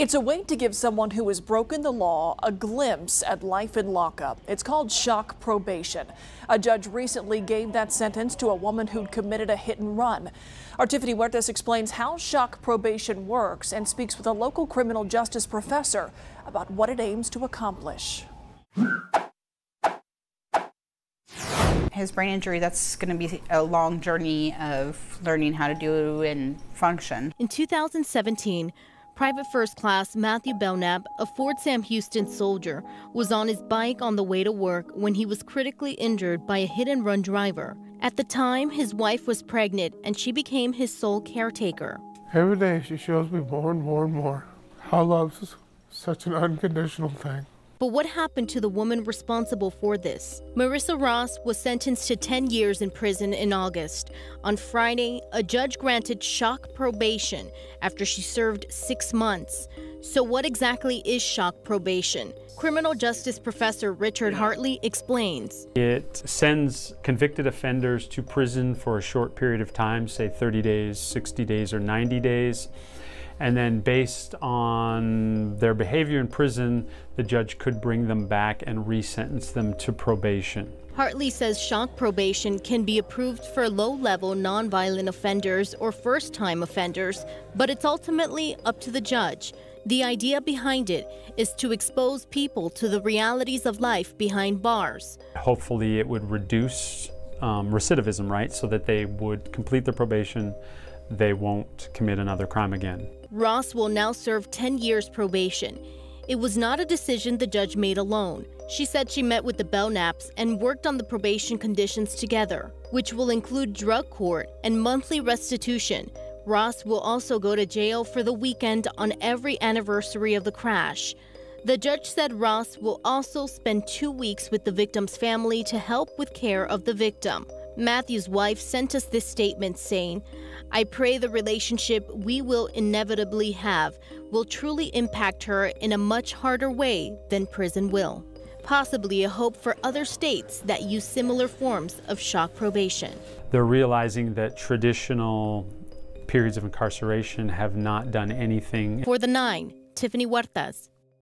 It's a way to give someone who has broken the law a glimpse at life in lockup. It's called shock probation. A judge recently gave that sentence to a woman who'd committed a hit and run. Our Tiffany Huertas explains how shock probation works and speaks with a local criminal justice professor about what it aims to accomplish. His brain injury, that's going to be a long journey of learning how to do and function. In 2017, Private First Class Matthew Belknap, a Fort Sam Houston soldier, was on his bike on the way to work when he was critically injured by a hit and run driver. At the time, his wife was pregnant and she became his sole caretaker. Every day she shows me more and more and more how love is such an unconditional thing. But what happened to the woman responsible for this? Marissa Ross was sentenced to 10 years in prison in August. On Friday, a judge granted shock probation after she served six months. So, what exactly is shock probation? Criminal justice professor Richard Hartley explains. It sends convicted offenders to prison for a short period of time, say 30 days, 60 days, or 90 days and then based on their behavior in prison, the judge could bring them back and resentence them to probation. Hartley says shock probation can be approved for low level nonviolent offenders or first time offenders, but it's ultimately up to the judge. The idea behind it is to expose people to the realities of life behind bars. Hopefully, it would reduce um, recidivism, right? So that they would complete their probation, they won't commit another crime again. Ross will now serve 10 years probation. It was not a decision the judge made alone. She said she met with the Belknaps and worked on the probation conditions together, which will include drug court and monthly restitution. Ross will also go to jail for the weekend on every anniversary of the crash. The judge said Ross will also spend two weeks with the victim's family to help with care of the victim. Matthew's wife sent us this statement saying, I pray the relationship we will inevitably have will truly impact her in a much harder way than prison will. Possibly a hope for other states that use similar forms of shock probation. They're realizing that traditional periods of incarceration have not done anything. For the Nine, Tiffany Huertas,